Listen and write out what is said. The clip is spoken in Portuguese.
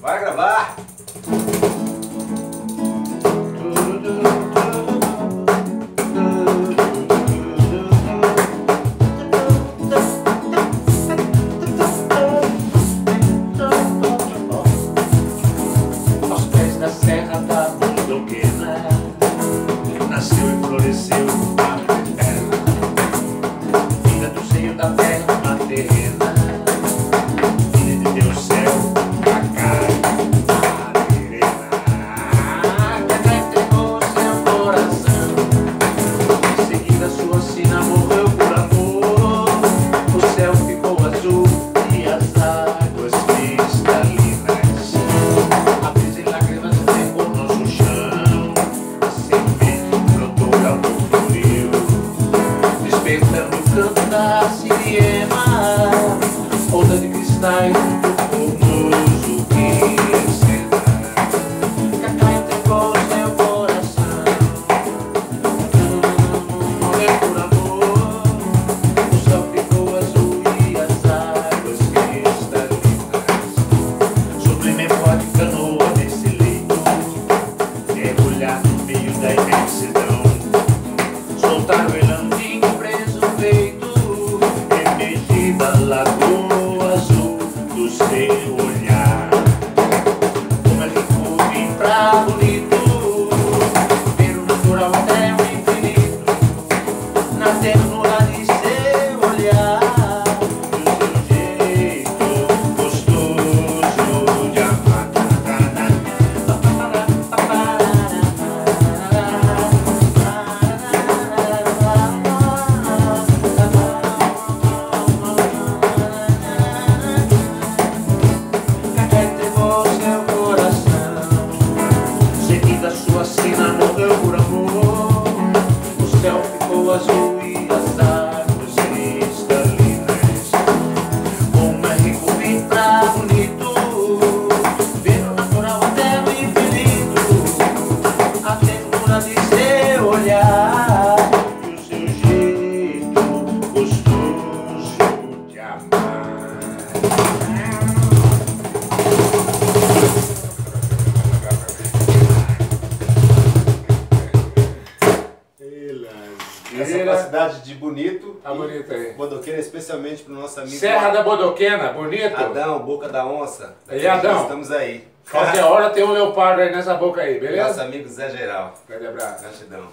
Vai gravar! Aos pés da serra da Despertando o canto da siriema pra bonito o natural até o infinito Na ternura de por amor. O céu ficou azul e as águas cristalinas. Como é rico pra bonito. Ver o natural até o infinito. A ternura de seu olhar. E o seu jeito gostoso de amar Essa cidade de Bonito. Tá bonito aí. Bodoqueira, especialmente pro nosso amigo Serra da Bodoquena, bonito. Adão, Boca da Onça. E Adão? Estamos aí. Qualquer hora tem um leopardo aí nessa boca aí, beleza? Nosso amigo Zé Geral. Grande abraço. Gratidão.